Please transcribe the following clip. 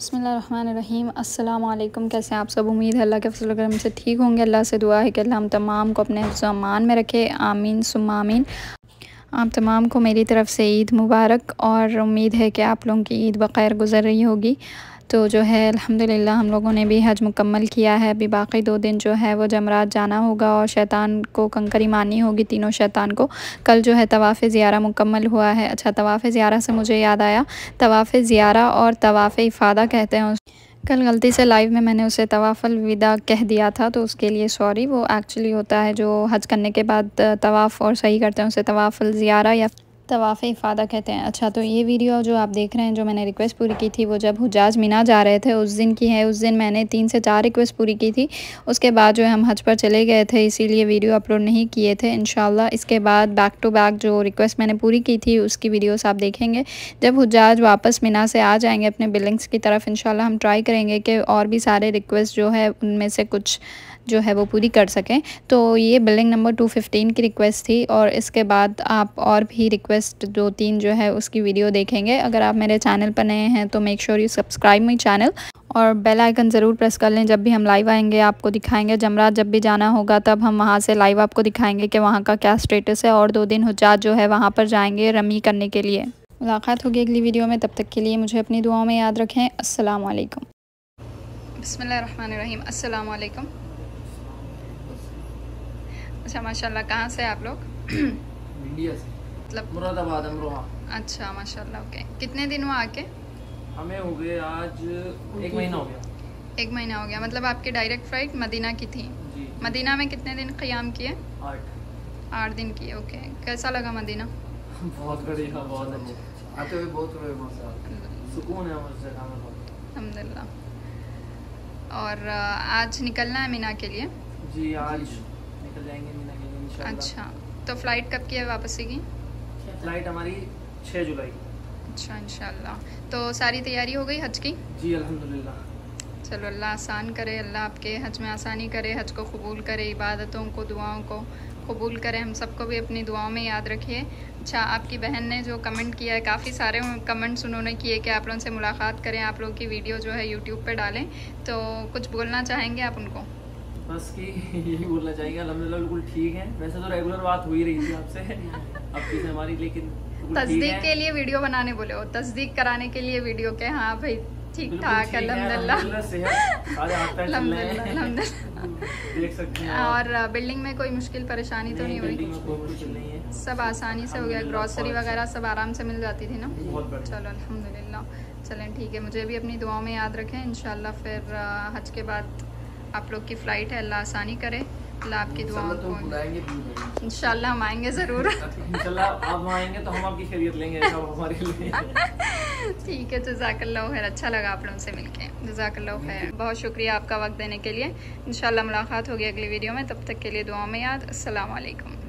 बसमीम अल्लाम कैसे आप सब? उम्मीद है अल्लाह के फ़सल करम से ठीक होंगे। अल्लाह से दुआ है कि अल्लाह हम तमाम को अपने अमान में रखे। आमीन सुमामीन आप तमाम को मेरी तरफ़ से ईद मुबारक और उम्मीद है कि आप लोगों की ईद बखैर गुज़र रही होगी। तो जो है, अल्हम्दुलिल्लाह, हम लोगों ने भी हज मुकम्मल किया है। अभी बाकी दो दिन जो है, वो जमरात जाना होगा और शैतान को कंकरी मारनी होगी तीनों शैतान को। कल जो है तवाफ़ ज़ियारा मुकम्मल हुआ है। अच्छा तवाफ़ ज़ियारा से मुझे याद आया। तवाफ़ ज़ियारा और तवाफ़ इफ़ादा कहते हैं कल गलती से लाइव में मैंने उसे तवाफ़ल विदा कह दिया था तो उसके लिए सॉरी वो एक्चुअली होता है जो हज करने के बाद, तवाफ़ और सही करते हैं उसे तवाफ़ल ज़ियारा या तवाफ़ इफ़ादा कहते हैं। अच्छा तो ये वीडियो जो आप देख रहे हैं, जो मैंने रिक्वेस्ट पूरी की थी, वो जब हुजाज मीना जा रहे थे, उस दिन की है। उस दिन मैंने तीन से चार रिक्वेस्ट पूरी की थी। उसके बाद जो है, हम हज पर चले गए थे, इसीलिए वीडियो अपलोड नहीं किए थे इन इसके बाद बैक टू बैक जो रिक्वेस्ट मैंने पूरी की थी, उसकी वीडियोस आप देखेंगे। जब हुजाज वापस मीना से आ जाएँगे अपने बिल्डिंग्स की तरफ़ इन हम ट्राई करेंगे कि और भी सारे रिक्वेस्ट जो है, उनमें से कुछ जो है वो पूरी कर सकें। तो ये बिल्डिंग नंबर टू फिफ्टीन की रिक्वेस्ट थी और इसके बाद आप और भी रिक्वेस्ट दो तीन जो है उसकी वीडियो देखेंगे। अगर आप मेरे चैनल पर नए हैं तो make sure you subscribe my channel और बेल आइकन ज़रूर प्रेस कर लें। जब भी हम लाइव आएँगे, आपको दिखाएँगे। जमरात जब भी जाना होगा, तब हम वहाँ से लाइव आपको दिखाएँगे कि वहाँ का क्या स्टेटस है और दो दिन हजात जो है वहाँ पर जाएँगे रमी करने के लिए। मुलाकात होगी अगली वीडियो में। तब तक के लिए मुझे अपनी दुआओं में याद रखें। असलकम बसमीम अल्लाम अच्छा माशाल्लाह कहाँ से आप लोग? इंडिया से। मतलब मुरादाबाद अमरोहा। अच्छा माशाल्लाह ओके। कितने दिन हुआ आके? हमें हो गए आज एक महीना हो गया। एक महीना हो गया। मतलब आपकी डायरेक्ट फ़्लाइट मदीना की थी। जी। मदीना में कितने दिन क़याम किए? आठ। आठ दिन किए ओके। कैसा लगा मदीना? बहुत बढ़िया बहुत अच्छा। आते हुए बहुत सुकून है अलहमदिल्ला और आज निकलना है मीना के लिए? जी आज। निकल जाएँगे मीना के लिए अच्छा तो फ़्लाइट कब की है वापसी की? फ़्लाइट हमारी छः जुलाई। अच्छा इंशाल्लाह। तो सारी तैयारी हो गई हज की? जी अलहमदिल्ला चलो अल्लाह आसान करे अल्लाह आपके हज में आसानी करे हज को कबूल करे इबादतों को दुआओं को कबूल करें। हम सबको भी अपनी दुआओं में याद रखिए। अच्छा आपकी बहन ने जो कमेंट किया है काफ़ी सारे कमेंट्स उन्होंने किए कि आप लोगों से मुलाकात करें आप लोगों की वीडियो जो है यूट्यूब पे डालें। तो कुछ बोलना चाहेंगे आप उनको? बस कि यही बोलना चाहेंगे। अलहमदिल्ला बिल्कुल ठीक है। वैसे तो रेगुलर बात हो ही रही थी आपसे। अब किसे हमारी लेकिन तस्दीक के लिए वीडियो बनाने बोले हो। तस्दीक कराने के लिए वीडियो के? हाँ भाई ठीक ठाक अलहमदिल्ला देख सकते हैं और बिल्डिंग में कोई मुश्किल परेशानी तो नहीं हुई? सब आसानी से हो गया। ग्रॉसरी वगैरह सब आराम से मिल जाती थी ना? चलो अल्हम्दुलिल्लाह। चलें ठीक है। मुझे भी अपनी दुआओं में याद रखें। इंशाल्लाह फिर हज के बाद आप लोग की फ़्लाइट है अल्लाह आसानी करे। अल्लाह आपकी दुआओं तो को इंशाल्लाह हम आएँगे ज़रूर। आप आएँगे तो हम आपकी खैरियत लेंगे हमारे लिए। ठीक है जजाकल्ला खैर। अच्छा लगा आप लोगों से मिलके। जजाकल्ला खैर। बहुत शुक्रिया आपका वक्त देने के लिए। इंशाल्लाह मुलाकात होगी अगली वीडियो में। तब तक के लिए दुआ में याद। अस्सलाम वालेकुम